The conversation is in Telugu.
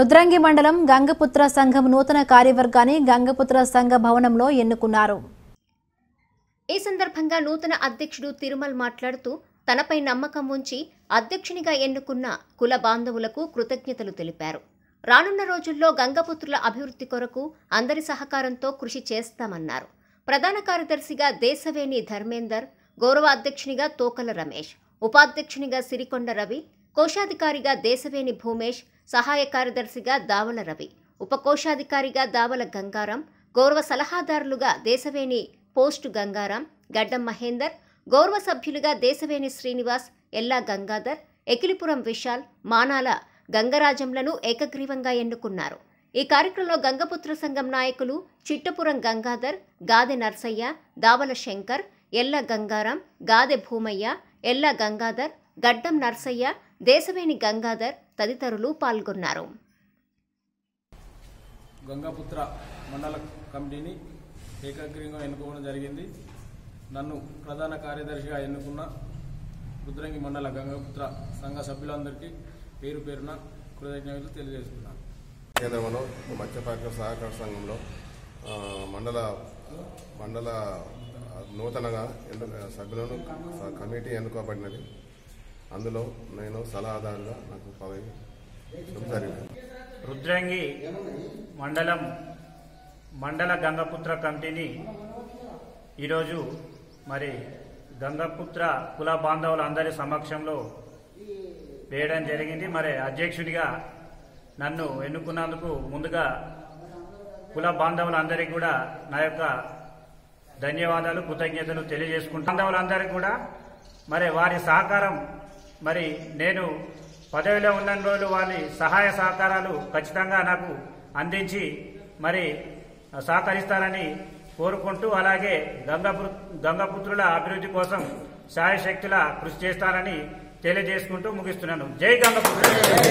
రుద్రంగి మండలం గంగపుత్ర సంఘం నూతన కార్యవర్గాన్ని గంగపుత్ర సంఘ భవనంలో ఎన్నుకున్నారు. ఈ సందర్భంగా నూతన అధ్యక్షుడు తిరుమల్ మాట్లాడుతూ తనపై నమ్మకం ఉంచి అధ్యక్షునిగా ఎన్నుకున్న కుల బాంధవులకు కృతజ్ఞతలు తెలిపారు. రానున్న రోజుల్లో గంగపుత్రుల అభివృద్ధి కొరకు అందరి సహకారంతో కృషి చేస్తామన్నారు. ప్రధాన కార్యదర్శిగా దేశవేణి ధర్మేందర్ గౌరవ అధ్యక్షునిగా తోకల రమేష్ ఉపాధ్యక్షునిగా సిరికొండ రవి కోశాధికారిగా దేశవేణి భూమేష్ సహాయ కార్యదర్శిగా దావల రవి ఉపకోశాధికారిగా దావల గంగారాం గౌరవ సలహాదారులుగా దేశవేణి పోస్టు గంగారాం గడ్డం మహేందర్ గౌరవ సభ్యులుగా దేశవేణి శ్రీనివాస్ ఎల్లా గంగాధర్ ఎకిలిపురం విశాల్ మానాల గంగరాజంలను ఏకగ్రీవంగా ఎన్నుకున్నారు. ఈ కార్యక్రమంలో గంగపుత్ర సంఘం నాయకులు చిట్టపురం గంగాధర్ గాదె నర్సయ్య దావల శంకర్ ఎల్ల గంగారాం గాదె భూమయ్య ఎల్ల గంగాధర్ గడ్డం నర్సయ్య దేశవేణి గంగాధర్ తదితరులు పాల్గొన్నారు. గంగాపుత్ర మండల కమిటీని ఏకగ్రీవంగా ఎన్నుకోవడం జరిగింది. నన్ను ప్రధాన కార్యదర్శిగా ఎన్నుకున్న రుద్రంగి మండల గంగాపుత్ర సంఘ సభ్యులందరికీ పేరు పేరున కృతజ్ఞతలు తెలియజేస్తున్నాను. కేంద్రంలో మత్స్యపాక సహకార సంఘంలో మండల మండల నూతనంగా సభ్యులను కమిటీ ఎన్నుకోబడినది. అందులో నేను సలహాదారుగా నాకు పదవి రుద్రంగి మండలం మండల గంగపుత్ర కమిటీని ఈరోజు మరి గంగపుత్ర కుల బాంధవులందరి సమక్షంలో వేయడం జరిగింది. మరి అధ్యక్షుడిగా నన్ను ఎన్నుకున్నందుకు ముందుగా కుల బాంధవులందరికీ కూడా నా యొక్క ధన్యవాదాలు కృతజ్ఞతలు తెలియజేసుకుంటా బాంధవులందరికీ కూడా మరి వారి సహకారం మరి నేను పదవిలో ఉన్న రోజులు వారి సహాయ సహకారాలు ఖచ్చితంగా నాకు అందించి మరి సహకరిస్తారని కోరుకుంటూ అలాగే గంగపు గంగపుత్రుల అభివృద్ధి కోసం సాయశక్తుల కృషి చేస్తారని తెలియజేసుకుంటూ ముగిస్తున్నాను. జై గంగపుత్రులు!